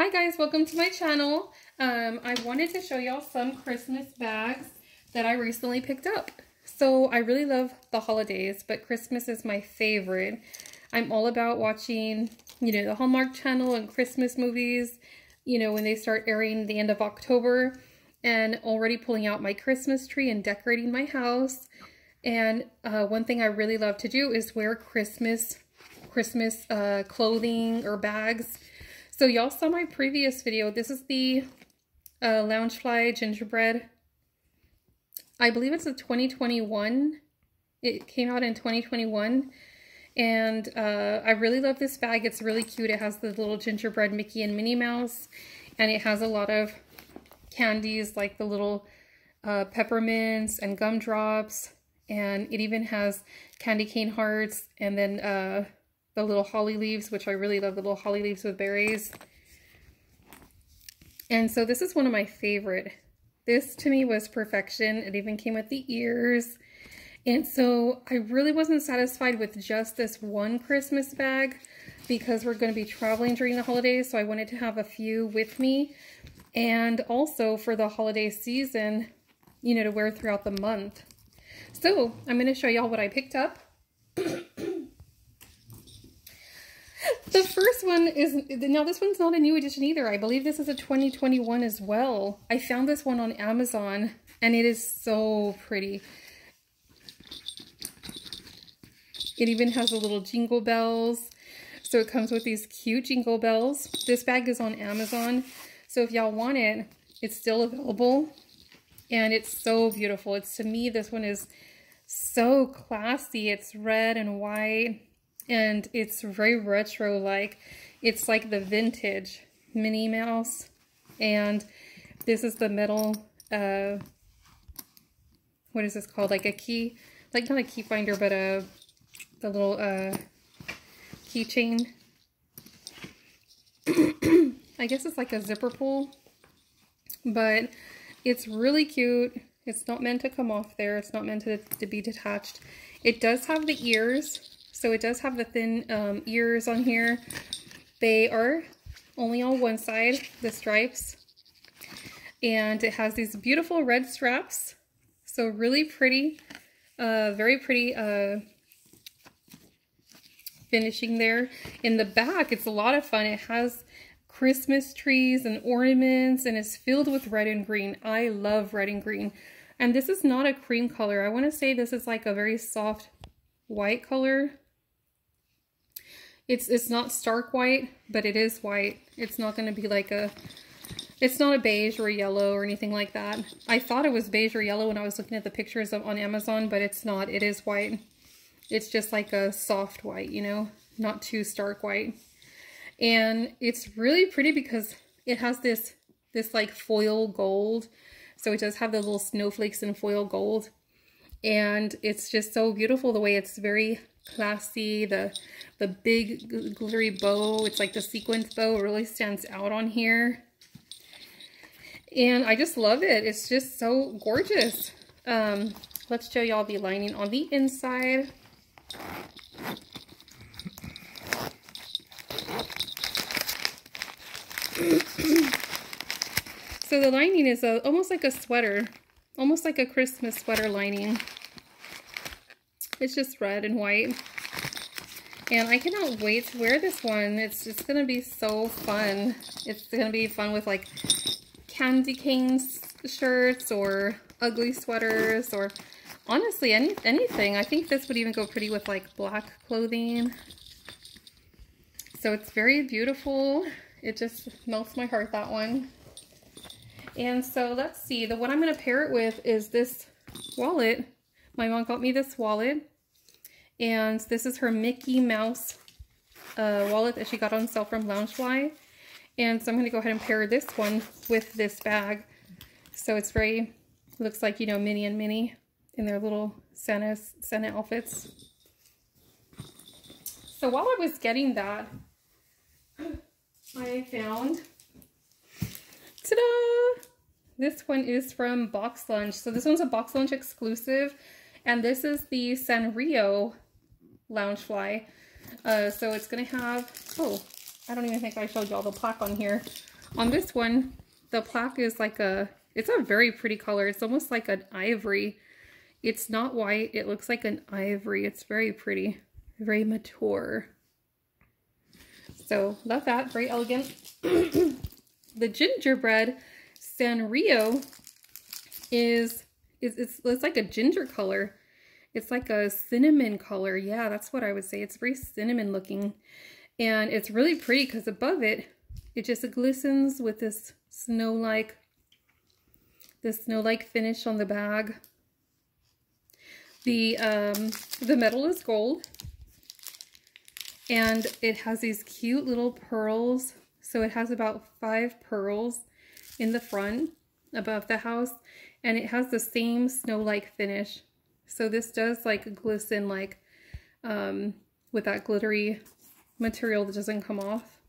Hi guys, welcome to my channel. Um, I wanted to show y'all some Christmas bags that I recently picked up. So I really love the holidays, but Christmas is my favorite. I'm all about watching, you know, the Hallmark Channel and Christmas movies, you know, when they start airing the end of October and already pulling out my Christmas tree and decorating my house. And uh, one thing I really love to do is wear Christmas Christmas uh, clothing or bags so y'all saw my previous video. This is the uh, Loungefly gingerbread. I believe it's a 2021. It came out in 2021. And uh, I really love this bag. It's really cute. It has the little gingerbread Mickey and Minnie Mouse. And it has a lot of candies like the little uh, peppermints and gumdrops. And it even has candy cane hearts and then uh, the little holly leaves, which I really love the little holly leaves with berries. And so this is one of my favorite. This to me was perfection. It even came with the ears. And so I really wasn't satisfied with just this one Christmas bag because we're going to be traveling during the holidays. So I wanted to have a few with me. And also for the holiday season, you know, to wear throughout the month. So I'm going to show y'all what I picked up. The first one is, now this one's not a new edition either. I believe this is a 2021 as well. I found this one on Amazon and it is so pretty. It even has a little jingle bells. So it comes with these cute jingle bells. This bag is on Amazon. So if y'all want it, it's still available. And it's so beautiful. It's to me, this one is so classy. It's red and white and it's very retro like it's like the vintage Minnie Mouse and this is the metal uh what is this called? Like a key like not a key finder but a the little uh keychain. I guess it's like a zipper pull but it's really cute. It's not meant to come off there. It's not meant to, to be detached. It does have the ears so it does have the thin um, ears on here. They are only on one side, the stripes. And it has these beautiful red straps. So really pretty, uh, very pretty uh, finishing there. In the back, it's a lot of fun. It has Christmas trees and ornaments and it's filled with red and green. I love red and green. And this is not a cream color. I want to say this is like a very soft white color. It's it's not stark white, but it is white. It's not going to be like a, it's not a beige or a yellow or anything like that. I thought it was beige or yellow when I was looking at the pictures on Amazon, but it's not. It is white. It's just like a soft white, you know, not too stark white. And it's really pretty because it has this, this like foil gold. So it does have the little snowflakes and foil gold. And it's just so beautiful the way it's very classy. The the big glittery bow, it's like the sequence bow, really stands out on here. And I just love it. It's just so gorgeous. Um, let's show y'all the lining on the inside. so the lining is a, almost like a sweater, almost like a Christmas sweater lining. It's just red and white. And I cannot wait to wear this one. It's just going to be so fun. It's going to be fun with like candy cane shirts or ugly sweaters or honestly any anything. I think this would even go pretty with like black clothing. So it's very beautiful. It just melts my heart, that one. And so let's see. The one I'm going to pair it with is this wallet my mom got me this wallet. And this is her Mickey Mouse uh, wallet that she got on sale from Loungefly. And so I'm going to go ahead and pair this one with this bag. So it's very, looks like, you know, Minnie and Minnie in their little Santa, Santa outfits. So while I was getting that, I found, ta-da! This one is from Box Lunch. So this one's a Box Lunch exclusive. And this is the Sanrio Loungefly. Uh, so it's going to have, oh, I don't even think I showed y'all the plaque on here. On this one, the plaque is like a, it's a very pretty color. It's almost like an ivory. It's not white. It looks like an ivory. It's very pretty, very mature. So love that, very elegant. the gingerbread Sanrio is, is it's, it's like a ginger color. It's like a cinnamon color. Yeah, that's what I would say. It's very cinnamon looking. And it's really pretty because above it, it just glistens with this snow-like, this snow-like finish on the bag. The, um, the metal is gold. And it has these cute little pearls. So it has about five pearls in the front above the house. And it has the same snow-like finish. So this does like glisten like um, with that glittery material that doesn't come off.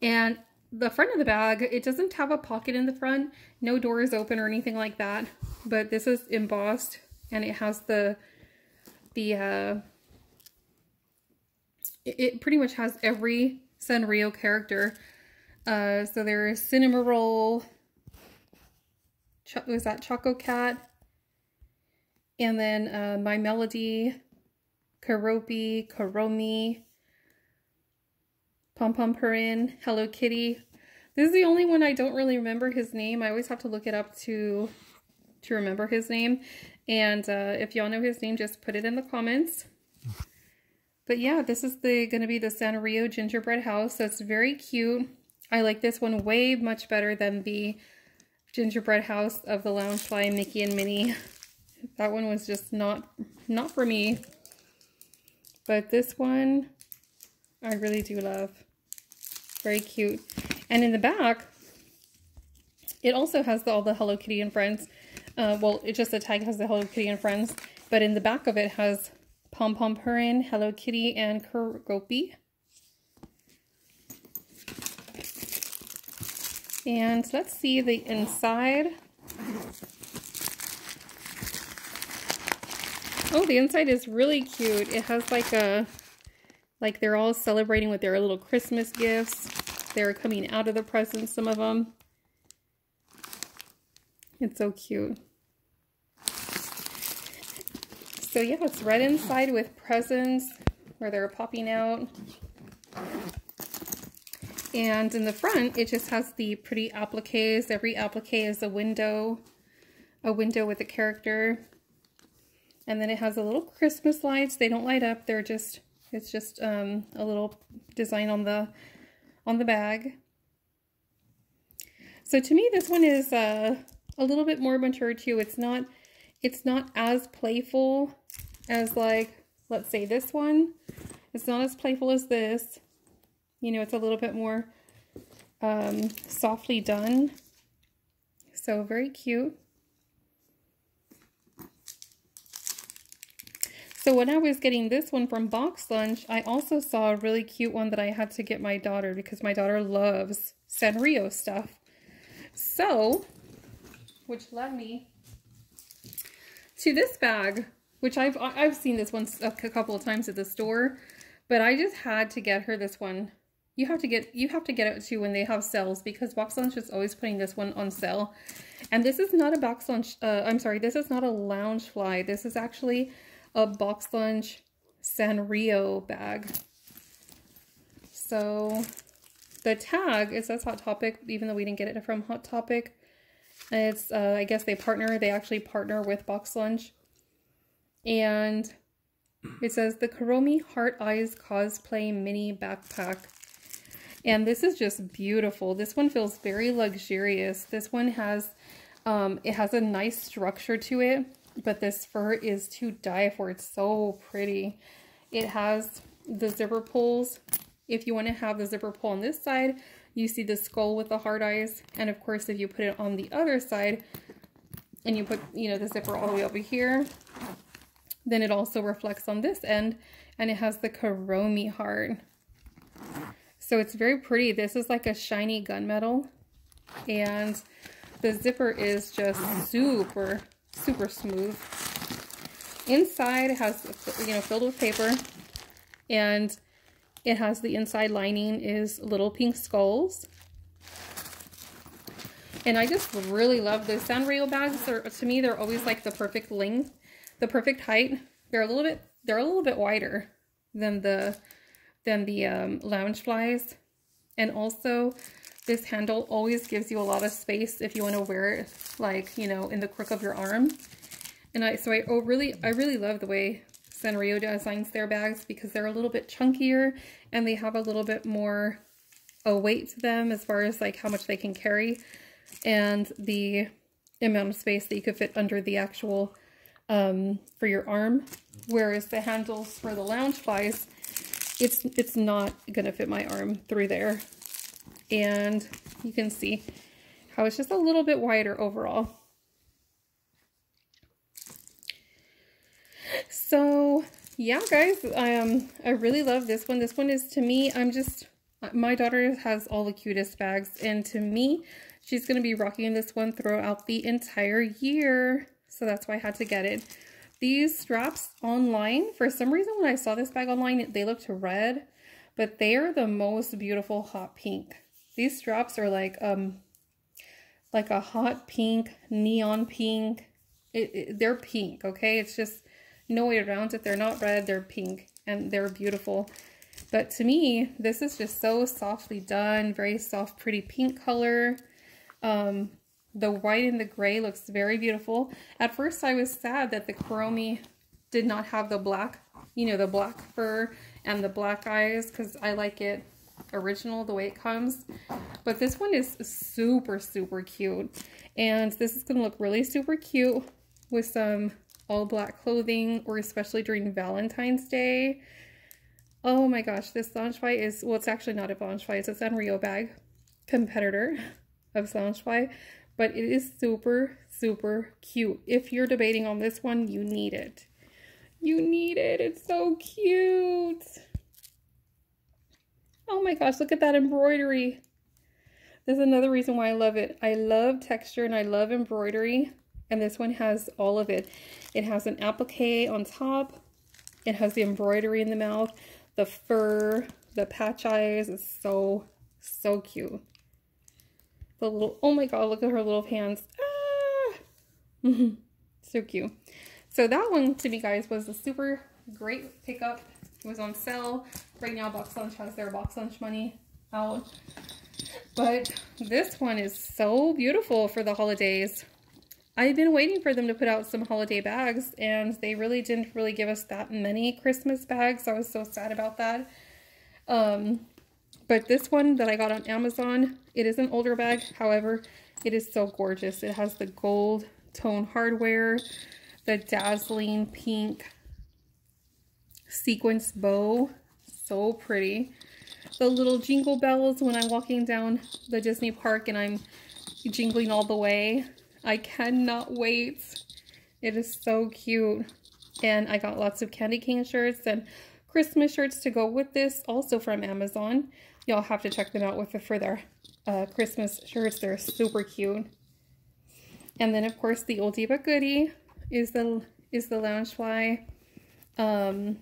And the front of the bag, it doesn't have a pocket in the front. No door is open or anything like that. But this is embossed and it has the, the, uh, it, pretty much has every Sanrio character. Uh, so there's Cinnamoroll, Ch was that Choco Cat, and then uh, My Melody, Keroppi, Kuromi, Pom Pom Purin, Hello Kitty. This is the only one I don't really remember his name. I always have to look it up to to remember his name. And uh, if y'all know his name, just put it in the comments. But yeah, this is the going to be the Sanrio gingerbread house. So it's very cute. I like this one way much better than the gingerbread house of the Loungefly Mickey and Minnie. That one was just not, not for me. But this one, I really do love. Very cute. And in the back, it also has the, all the Hello Kitty and Friends. Uh, well, it just the tag has the Hello Kitty and Friends. But in the back of it has Pom Pom Purin, Hello Kitty, and Keroppi. And let's see the inside. Oh, the inside is really cute. It has like a, like they're all celebrating with their little Christmas gifts. They're coming out of the presents, some of them. It's so cute. So yeah, it's red inside with presents where they're popping out. And in the front, it just has the pretty appliques. Every applique is a window, a window with a character. And then it has a little Christmas lights. They don't light up. They're just, it's just um, a little design on the, on the bag. So to me, this one is uh, a little bit more mature too. It's not, it's not as playful as like, let's say this one. It's not as playful as this. You know, it's a little bit more um, softly done. So very cute. So when I was getting this one from Box Lunch, I also saw a really cute one that I had to get my daughter because my daughter loves Sanrio stuff. So, which led me to this bag, which I've I've seen this one a couple of times at the store, but I just had to get her this one. You have to get you have to get it too when they have sales because Box Lunch is always putting this one on sale. And this is not a Box Lunch, uh, I'm sorry, this is not a Loungefly. This is actually a box lunch Sanrio bag. So the tag, it says Hot Topic, even though we didn't get it from Hot Topic. It's, uh, I guess they partner, they actually partner with Box Lunch. And it says the Kuromi Heart Eyes Cosplay Mini Backpack. And this is just beautiful. This one feels very luxurious. This one has, um, it has a nice structure to it but this fur is to die for. It's so pretty. It has the zipper pulls. If you want to have the zipper pull on this side, you see the skull with the heart eyes. And of course, if you put it on the other side and you put, you know, the zipper all the way over here, then it also reflects on this end and it has the Kuromi heart. So it's very pretty. This is like a shiny gunmetal and the zipper is just super super smooth. Inside has, you know, filled with paper. And It has the inside lining is little pink skulls. And I just really love those Sanrio bags. They're, to me, they're always like the perfect length, the perfect height. They're a little bit, they're a little bit wider than the, than the um, Loungeflies. And also, this handle always gives you a lot of space if you want to wear it, like, you know, in the crook of your arm. And I, so I oh, really, I really love the way Sanrio designs their bags because they're a little bit chunkier and they have a little bit more a weight to them as far as like how much they can carry and the amount of space that you could fit under the actual um, for your arm. Whereas the handles for the Loungeflies, it's it's not gonna fit my arm through there. And you can see how it's just a little bit wider overall. So yeah, guys, um, I really love this one. This one is to me, I'm just, my daughter has all the cutest bags. And to me, she's going to be rocking this one throughout the entire year. So that's why I had to get it. These straps online, for some reason when I saw this bag online, they looked red, but they are the most beautiful hot pink. These straps are like, um, like a hot pink, neon pink. It, it, they're pink, okay? It's just no way around it. They're not red, they're pink, and they're beautiful. But to me, this is just so softly done, very soft, pretty pink color. Um, the white and the gray looks very beautiful. At first, I was sad that the Kuromi did not have the black, you know, the black fur and the black eyes because I like it original the way it comes. But this one is super, super cute. And this is going to look really super cute with some all black clothing or especially during Valentine's Day. Oh my gosh, this Loungefly is, well, it's actually not a Loungefly, it's a Sanrio bag competitor of Loungefly, but it is super, super cute. If you're debating on this one, you need it. You need it. It's so cute. Oh my gosh, look at that embroidery. There's another reason why I love it. I love texture and I love embroidery. And this one has all of it. It has an applique on top. It has the embroidery in the mouth. The fur, the patch eyes It's so, so cute. The little, oh my god, look at her little hands. Ah! so cute. So that one, to me, guys, was a super great pickup. Was on sale. Right now, Box Lunch has their Box Lunch money out. But this one is so beautiful for the holidays. I've been waiting for them to put out some holiday bags and they really didn't really give us that many Christmas bags. I was so sad about that. Um, but this one that I got on Amazon, it is an older bag. However, it is so gorgeous. It has the gold tone hardware, the dazzling pink sequence bow. So pretty. The little jingle bells when I'm walking down the Disney park and I'm jingling all the way. I cannot wait. It is so cute. And I got lots of candy cane shirts and Christmas shirts to go with this, also from Amazon. Y'all have to check them out with the, for their uh, Christmas shirts. They're super cute. And then, of course, the oldie but goodie is the is the Loungefly um,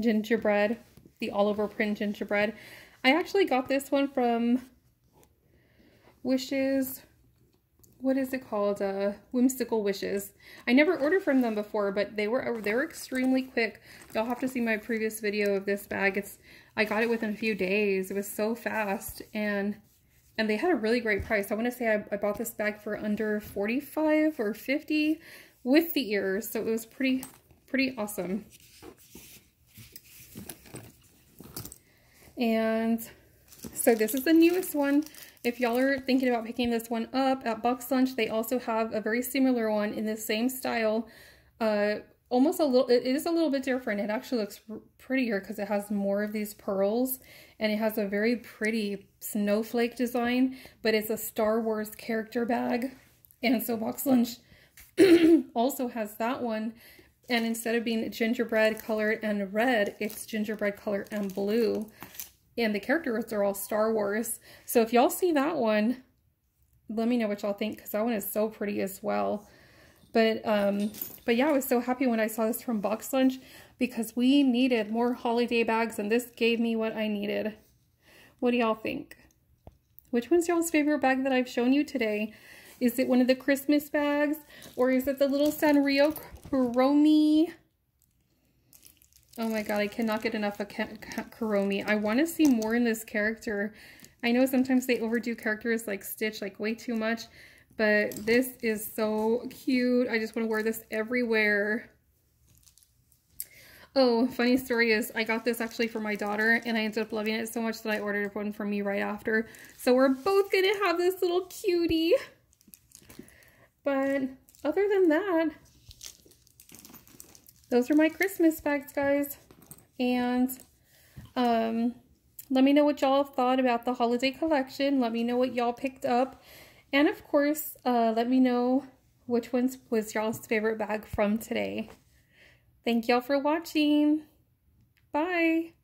gingerbread, the all over print gingerbread. I actually got this one from Wishes what is it called? Uh, Whimsical Wishes. I never ordered from them before, but they were they were extremely quick. Y'all have to see my previous video of this bag. It's I got it within a few days. It was so fast, and and they had a really great price. I want to say I, I bought this bag for under 45 or 50 with the ears, so it was pretty pretty awesome. And so this is the newest one. If y'all are thinking about picking this one up at Box Lunch, they also have a very similar one in the same style. Uh, almost a little, it is a little bit different. It actually looks prettier because it has more of these pearls and it has a very pretty snowflake design, but it's a Star Wars character bag. And so Box Lunch also has that one. And instead of being gingerbread colored and red, it's gingerbread color and blue and the characters are all Star Wars. So if y'all see that one, let me know what y'all think because that one is so pretty as well. But um, but yeah, I was so happy when I saw this from Box Lunch. because we needed more holiday bags and this gave me what I needed. What do y'all think? Which one's y'all's favorite bag that I've shown you today? Is it one of the Christmas bags or is it the little Sanrio Kuromi? Oh my god, I cannot get enough of Kuromi. I want to see more in this character. I know sometimes they overdo characters like Stitch like way too much, but this is so cute. I just want to wear this everywhere. Oh, funny story is I got this actually for my daughter and I ended up loving it so much that I ordered one for me right after. So we're both going to have this little cutie. But other than that, those are my Christmas bags, guys. And um, let me know what y'all thought about the holiday collection. Let me know what y'all picked up. And of course, uh, let me know which ones was y'all's favorite bag from today. Thank y'all for watching. Bye.